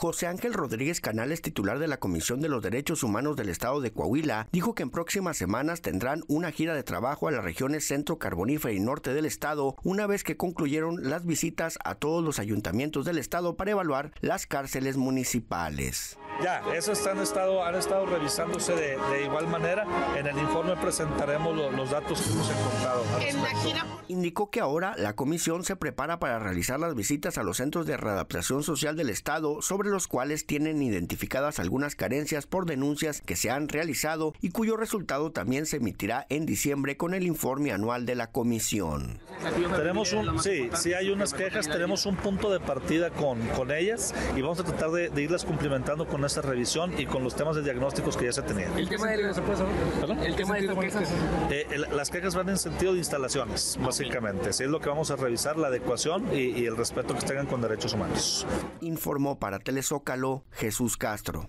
José Ángel Rodríguez Canales, titular de la Comisión de los Derechos Humanos del Estado de Coahuila, dijo que en próximas semanas tendrán una gira de trabajo a las regiones centro carbonífera y norte del estado, una vez que concluyeron las visitas a todos los ayuntamientos del estado para evaluar las cárceles municipales. Ya, eso han estado, han estado revisándose de, igual manera. En el informe presentaremos los, datos que hemos encontrado. Indicó que ahora la comisión se prepara para realizar las visitas a los centros de readaptación social del Estado, sobre los cuales tienen identificadas algunas carencias por denuncias que se han realizado y cuyo resultado también se emitirá en diciembre con el informe anual de la comisión. Tenemos un, sí, sí hay unas quejas, tenemos un punto de partida con, con ellas y vamos a tratar de, de irlas cumplimentando con esta revisión y con los temas de diagnósticos que ya se tenían. ¿El tema de, ¿El tema de quejas? Eh, las quejas van en sentido de instalaciones, básicamente. es lo que vamos a revisar, la adecuación y, y el respeto que tengan con derechos humanos. Informó para Telezócalo Jesús Castro.